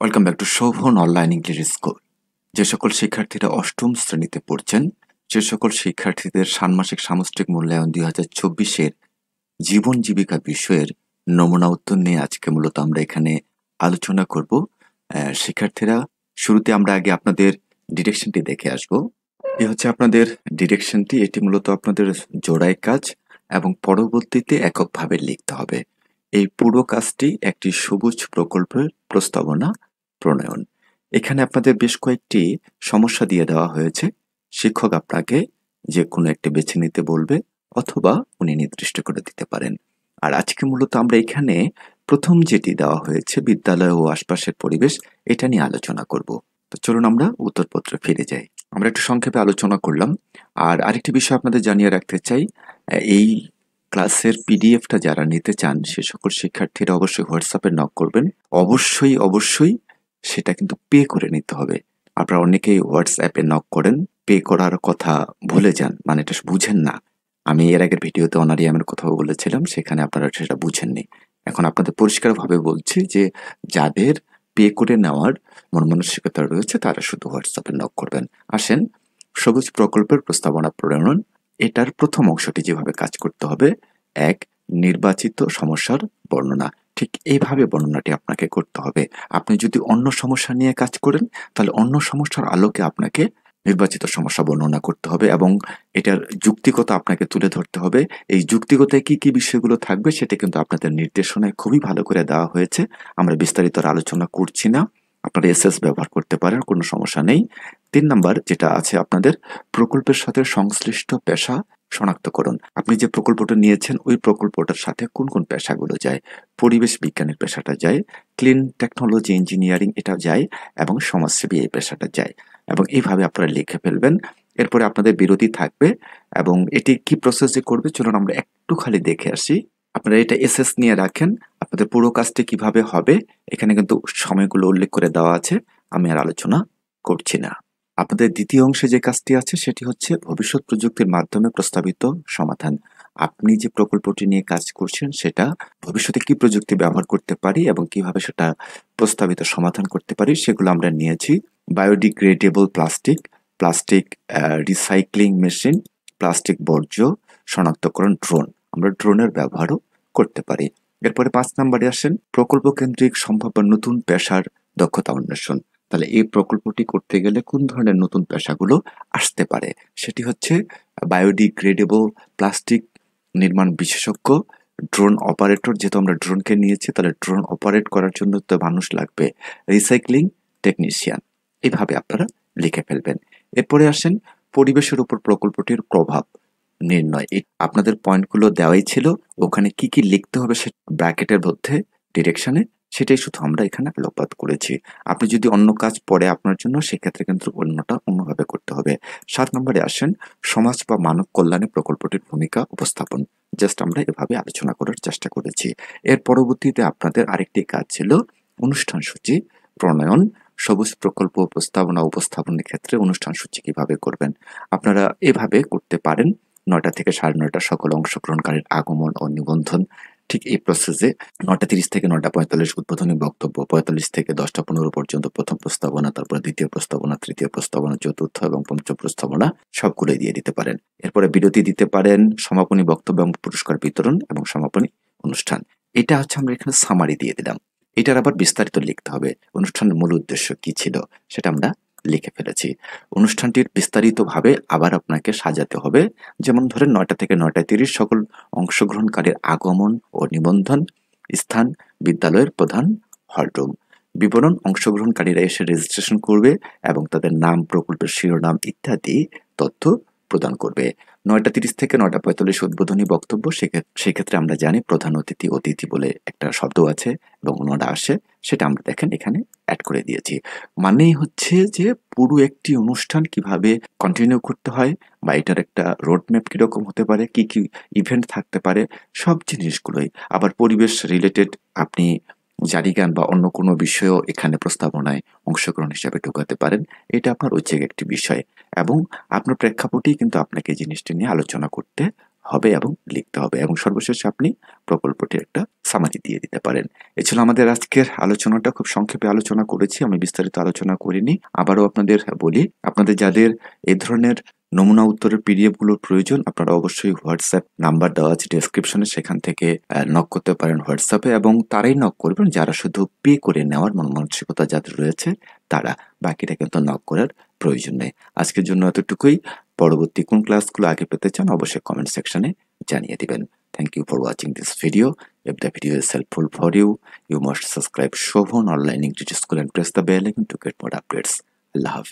Welcome back to Shovan online English school যে সকল শিক্ষার্থীরা অষ্টম শ্রেণীতে পড়ছেন, যে সকল শিক্ষার্থীদের ষান্মাসিক সামষ্টিক মূল্যায়ন দুই হাজার চব্বিশের জীবন জীবিকা বিষয়ের নমুনা উত্তর নিয়ে আজকে মূলত আমরা এখানে আলোচনা করব। শিক্ষার্থীরা, শুরুতে আমরা আগে আপনাদের ডিরেকশনটি দেখে আসব। এ হচ্ছে আপনাদের ডিরেকশনটি। এটি মূলত আপনাদের জোড়ায় কাজ এবং পরবর্তীতে এককভাবে লিখতে হবে। এই পুরো কাজটি একটি সবুজ প্রকল্পের প্রস্তাবনা। প্রণয়ন। এখানে আপনাদের বেশ কয়েকটি সমস্যা দিয়ে দেওয়া হয়েছে। শিক্ষক আপনাকে যে কোনো একটি বেছে নিতে বলবে অথবা উনি নির্দিষ্ট করে দিতে পারেন। আর আজকে মূলত আমরা এখানে প্রথম যেটি দেওয়া হয়েছে, বিদ্যালয় ও আশপাশের পরিবেশ, এটা নিয়ে আলোচনা করব। তো চলুন আমরা উত্তরপত্রে ফিরে যাই। আমরা একটু সংক্ষেপে আলোচনা করলাম। আর আরেকটি বিষয় আপনাদের জানিয়ে রাখতে চাই, এই ক্লাসের পিডিএফটা যারা নিতে চান, সে সকল শিক্ষার্থীরা অবশ্যই হোয়াটসঅ্যাপে নক করবেন। অবশ্যই অবশ্যই সেটা কিন্তু পে করে নিতে হবে। আপনারা অনেকেই হোয়াটসঅ্যাপে নক করেন পে করার কথা ভুলে যান মানে এটা বুঝেন না। আমি এর আগের ভিডিওতে অনারিয়ামের কথা বলেছিলাম, সেখানে আপনারা সেটা বুঝেননি। এখন আপনাদের পরিষ্কারভাবে বলছি যে, যাদের পে করে নেওয়ার মন মানসিকতা রয়েছে, তারা শুধু হোয়াটসঅ্যাপে নক করবেন। আসেন, সবুজ প্রকল্পের প্রস্তাবনা প্রণয়ন, এটার প্রথম অংশটি যেভাবে কাজ করতে হবে, এক, নির্বাচিত সমস্যার বর্ণনা। ঠিক এইভাবে বর্ণনাটি আপনাকে করতে হবে। আপনি যদি অন্য সমস্যা নিয়ে কাজ করেন, তাহলে অন্য সমস্যার আলোকে আপনাকে নির্বাচিত সমস্যা বর্ণনা করতে হবে এবং এটার যুক্তিকতা আপনাকে তুলে ধরতে হবে। এই যুক্তিকতায় কি কি বিষয়গুলো থাকবে সেটা কিন্তু আপনাদের নির্দেশনায় খুবই ভালো করে দেওয়া হয়েছে। আমরা বিস্তারিত আলোচনা করছি না। আপনারা এসএস ব্যবহার করতে পারেন, কোনো সমস্যা নেই। তিন নাম্বার যেটা আছে আপনাদের, প্রকল্পের সাথে সংশ্লিষ্ট পেশা শনাক্তকরণ আপনি যে প্রকল্পটা নিয়েছেন, ওই প্রকল্পটার সাথে কোন কোন পেশাগুলো যায়? পরিবেশ বিজ্ঞানের পেশাটা যায়, ক্লিন টেকনোলজি ইঞ্জিনিয়ারিং এটা যায়, এবং সমাজসেবী এই পেশাটা যায়। এবং এইভাবে আপনারা লিখে ফেলবেন। এরপরে আপনাদের বিরতি থাকবে, এবং এটি কি প্রসেসে করবে, চলুন আমরা একটু খালি দেখে আসি। আপনারা এটা এসএস নিয়ে রাখেন, আপনাদের পুরো কাজটি কীভাবে হবে, এখানে কিন্তু সময়গুলো উল্লেখ করে দেওয়া আছে, আমি আর আলোচনা করছি না। আপনাদের দ্বিতীয় অংশে যে কাজটি আছে, সেটি হচ্ছে ভবিষ্যৎ প্রযুক্তির মাধ্যমে প্রস্তাবিত সমাধান। আপনি যে প্রকল্পটি নিয়ে কাজ করছেন, সেটা ভবিষ্যতে কি প্রযুক্তি ব্যবহার করতে পারি এবং কীভাবে সেটা প্রস্তাবিত সমাধান করতে পারি, সেগুলো আমরা নিয়েছি। Biodegradable plastic plastic recycling machine, plastic বর্জ্য, শনাক্তকরণ ড্রোন। আমরা ড্রোনের ব্যবহারও করতে পারি। এরপরে পাঁচ নম্বরে আসেন প্রকল্প কেন্দ্রিক সম্ভাব্য নতুন পেশার দক্ষতা অন্বেষণ। তাহলে এই প্রকল্পটি করতে গেলে কোন ধরনের নতুন পেশাগুলো আসতে পারে? সেটি হচ্ছে বায়োডিগ্রেডেবল প্লাস্টিক নির্মাণ বিশেষজ্ঞ, ড্রোন অপারেটর, যেহেতু আমরা ড্রোনকে নিয়েছি, তাহলে ড্রোন অপারেট করার জন্য তো মানুষ লাগবে, রিসাইক্লিং টেকনিশিয়ান। এভাবে আপনারা লিখে ফেলবেন। এরপরে আসেন পরিবেশের উপর প্রকল্পটির প্রভাব নির্ণয়। আপনাদের পয়েন্টগুলো দেওয়াই ছিল। ওখানে কি কি লিখতে হবে সে ব্র্যাকেটের মধ্যে, ডিরেকশনে সেটাই শুধু আমরা এখানে আলোকপাত করেছি। আপনি যদি অন্য কাজ পড়ে আপনার জন্য সেক্ষেত্রে কিন্তু অন্যটা অন্যভাবে করতে হবে। সাত নম্বরে আসেন, সমাজ বা মানব কল্যাণে প্রকল্পটির ভূমিকা উপস্থাপন। জাস্ট আমরা এভাবে আলোচনা করার চেষ্টা করেছি। এর পরবর্তীতে আপনাদের আরেকটি কাজ ছিল অনুষ্ঠান সূচি, প্রণয়ন, সবুজ প্রকল্প উপস্থাপনা উপস্থাপনের ক্ষেত্রে অনুষ্ঠান সূচি কীভাবে করবেন? আপনারা এভাবে করতে পারেন। নয়টা থেকে সাড়ে নয়টা সকল অংশগ্রহণকারীর আগমন ও নিবন্ধন। ঠিক এই প্রসেসে নয়টা তিরিশ থেকে নটা পঁয়তাল্লিশ উদ্বোধনী বক্তব্য, পঁয়তাল্লিশ থেকে দশটা পনেরো পর্যন্ত প্রথম প্রস্তাবনা, তারপর দ্বিতীয় প্রস্তাবনা, তৃতীয় প্রস্তাবনা, চতুর্থ এবং পঞ্চম প্রস্তাবনা সবগুলোই দিয়ে দিতে পারেন। এরপরে বিরতি দিতে পারেন সমাপনী বক্তব্য এবং পুরস্কার বিতরণ এবং সমাপনী অনুষ্ঠান। এটা হচ্ছে আমরা এখানে সামারি দিয়ে দিলাম। এটার আবার বিস্তারিত লিখতে হবে। অনুষ্ঠানের মূল উদ্দেশ্য কি ছিল সেটা আমরা লিখে ফেলেছি। অনুষ্ঠানটির বিস্তারিতভাবে আবার আপনাকে সাজাতে হবে। যেমন ধরেন নয়টা থেকে নয়টা তিরিশ সকল অংশগ্রহণকারীর আগমন ও নিবন্ধন স্থান বিদ্যালয়ের প্রধান হলরুম। বিবরণ অংশগ্রহণকারীরা এসে রেজিস্ট্রেশন করবে এবং তাদের নাম, প্রকল্পের শিরোনাম ইত্যাদি তথ্য প্রদান করবে। নয়টা তিরিশ থেকে নয়টা পঁয়তাল্লিশ উদ্বোধনী বক্তব্য সেক্ষে- সেক্ষেত্রে আমরা জানি প্রধান অতিথি অতিথি বলে একটা শব্দ আছে এবং ওনারা আসে, সেটা আমরা দেখেন এখানে অ্যাড করে দিয়েছি। মানেই হচ্ছে যে পুরো একটি অনুষ্ঠান কীভাবে কন্টিনিউ করতে হয় বা এটার একটা রোড ম্যাপ কীরকম হতে পারে, কি কি ইভেন্ট থাকতে পারে, সব জিনিসগুলোই। আবার পরিবেশ রিলেটেড আপনি জারিগান বা অন্য কোনো বিষয়েও এখানে প্রস্তাবনায় অংশগ্রহণ হিসাবে ঢোকাতে পারেন, এটা আপনার ঐচ্ছিক একটি বিষয়। এবং আপনার প্রেক্ষাপটেই কিন্তু আপনাকে জিনিসটি নিয়ে আলোচনা করতে হবে এবং লিখতে হবে। এবং সর্বশেষে আপনি প্রকল্পটির একটা সামারি দিয়ে দিতে পারেন। এ ছিল আমাদের আজকের আলোচনাটা। খুব সংক্ষেপে আলোচনা করেছি, আমি বিস্তারিত আলোচনা করিনি। আবারও আপনাদের বলি, আপনাদের যাদের এ ধরনের নমুনা উত্তরের পিডিএফগুলোর প্রয়োজন আপনারা অবশ্যই হোয়াটসঅ্যাপ নাম্বার দেওয়া আছে ডেসক্রিপশনে সেখান থেকে নক করতে পারেন হোয়াটসঅ্যাপে এবং তারাই নক করবেন যারা শুধু পে করে নেওয়ার মন মানসিকতা যাদের রয়েছে তারা বাকিটা কিন্তু নক করার প্রয়োজন নেই আজকের জন্য এতটুকুই পরবর্তী কোন ক্লাসগুলো আগে পেতে চান অবশ্যই কমেন্ট সেকশনে জানিয়ে দিবেন thank you for watching this video If the video is helpful for you, you must subscribe Shobhan Online English School and press the bell icon to get more updates. Allah.